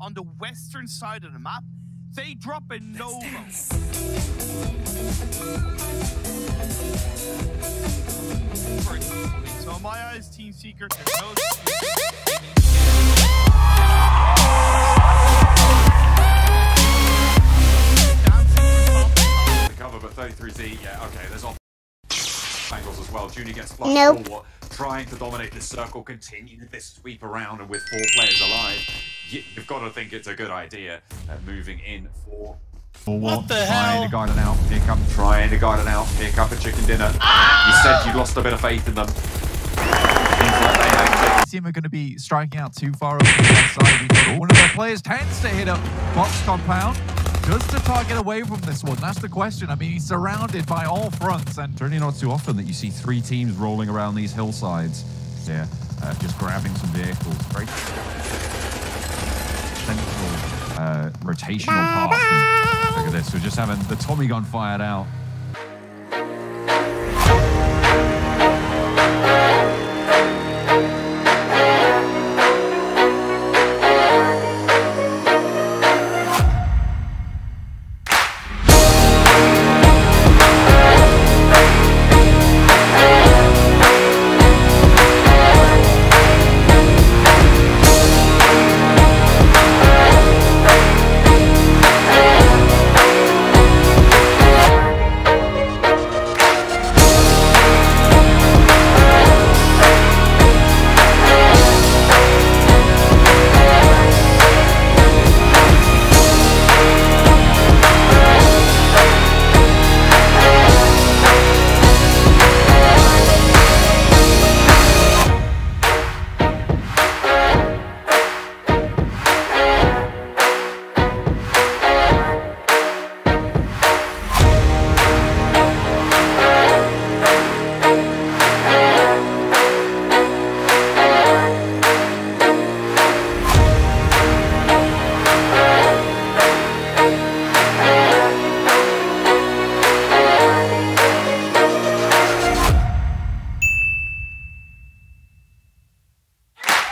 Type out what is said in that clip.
on the western side of the map. They drop a Nova. So in my eyes, Team Seeker, there's no The cover, but 33Z, yeah, okay, there's off angles as well. Junior gets flushed Nope. forward, trying to dominate this circle, continue this sweep around, and with four players alive, you- you've got to think it's a good idea uh, moving in for What the trying hell? to guide it out. Here comes trying to guide it out. Here comes a chicken dinner. You said you lost a bit of faith in them. Seems they have team are going to be striking out too far over the left side. We got one of their players tends to hit up box compound. Does the target away from this one? That's the question. I mean, he's surrounded by all fronts, and it's Certainly not too often that you see three teams rolling around these hillsides. Yeah, uh, just grabbing some vehicles. Very central uh, rotational path. Look at this. We're just having the Tommy gun fired out.